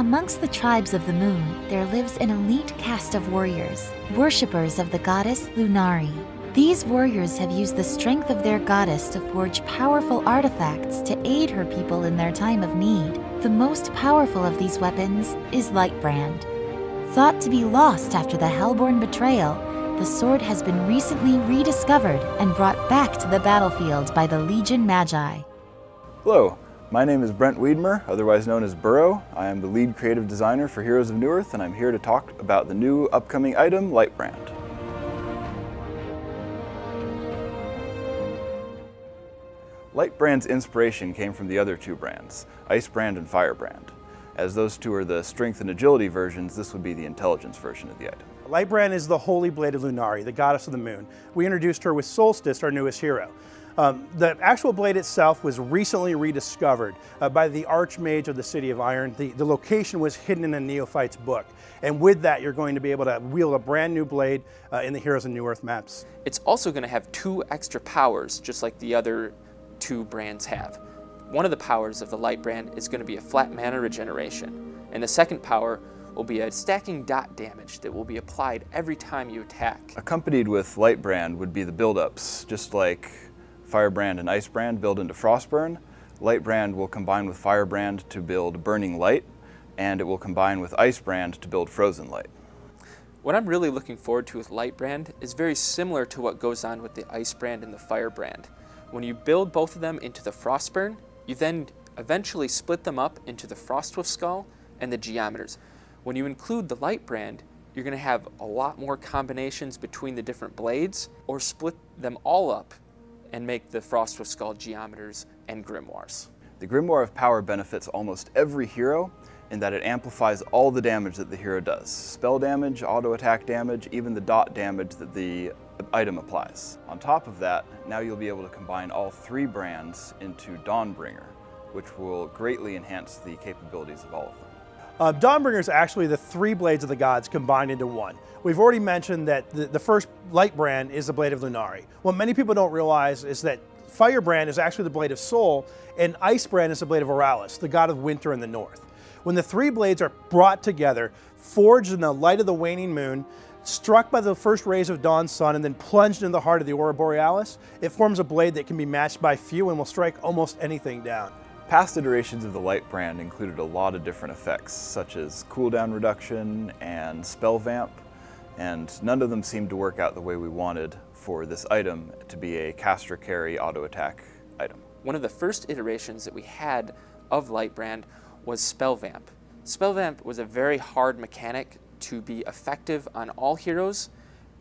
Amongst the tribes of the moon, there lives an elite caste of warriors, worshippers of the goddess Lunari. These warriors have used the strength of their goddess to forge powerful artifacts to aid her people in their time of need. The most powerful of these weapons is Lightbrand. Thought to be lost after the Hellbourne betrayal, the sword has been recently rediscovered and brought back to the battlefield by the Legion Magi. Hello, my name is Brent Wiedmer, otherwise known as Buro. I am the lead creative designer for Heroes of Newerth, and I'm here to talk about the new upcoming item, Lightbrand. Lightbrand's inspiration came from the other two brands, Icebrand and Firebrand. As those two are the strength and agility versions, this would be the intelligence version of the item. Lightbrand is the holy blade of Lunari, the goddess of the moon. We introduced her with Solstice, our newest hero. Um, the actual blade itself was recently rediscovered uh, by the Archmage of the City of Iron. The, the location was hidden in a Neophyte's book. And with that, you're going to be able to wield a brand new blade uh, in the Heroes of Newerth maps. It's also going to have two extra powers, just like the other two brands have. One of the powers of the Light brand is going to be a flat mana regeneration, and the second power will be a stacking dot damage that will be applied every time you attack. Accompanied with Light brand would be the buildups, just like Firebrand and Icebrand build into Frostburn. Lightbrand will combine with Firebrand to build Burning Light, and it will combine with Icebrand to build Frozen Light. What I'm really looking forward to with Lightbrand is very similar to what goes on with the Icebrand and the Firebrand. When you build both of them into the Frostburn, you then eventually split them up into the Frostwolf Skull and the Geometers. When you include the Lightbrand, you're going to have a lot more combinations between the different blades, or split them all up and make the Frostwolf Skull Geometers and Grimoires. The Grimoire of Power benefits almost every hero in that it amplifies all the damage that the hero does. Spell damage, auto attack damage, even the dot damage that the item applies. On top of that, now you'll be able to combine all three brands into Dawnbringer, which will greatly enhance the capabilities of all of them. Uh, Dawnbringer is actually the three blades of the gods combined into one. We've already mentioned that the, the first Lightbrand is the blade of Lunari. What many people don't realize is that Firebrand is actually the blade of Sol, and Icebrand is the blade of Auralis, the god of winter in the north. When the three blades are brought together, forged in the light of the waning moon, struck by the first rays of dawn's sun and then plunged into the heart of the Aurora Borealis, it forms a blade that can be matched by few and will strike almost anything down. Past iterations of the Light brand included a lot of different effects, such as cooldown reduction and spell vamp, and none of them seemed to work out the way we wanted for this item to be a caster carry auto attack item. One of the first iterations that we had of Light brand was Spell Vamp. Spell Vamp was a very hard mechanic to be effective on all heroes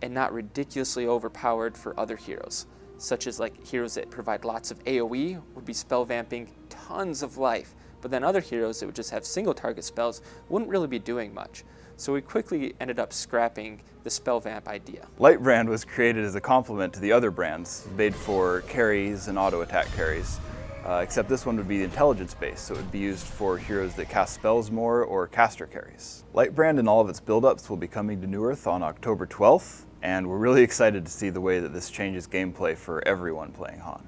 and not ridiculously overpowered for other heroes, such as like heroes that provide lots of AoE would be spell vamping tons of life, but then other heroes that would just have single target spells wouldn't really be doing much. So we quickly ended up scrapping the spell vamp idea. Light Brand was created as a complement to the other brands, made for carries and auto attack carries. Uh, except this one would be the intelligence based, so it would be used for heroes that cast spells more or caster carries. Lightbrand and all of its buildups will be coming to Newerth on October 12th, and we're really excited to see the way that this changes gameplay for everyone playing HoN.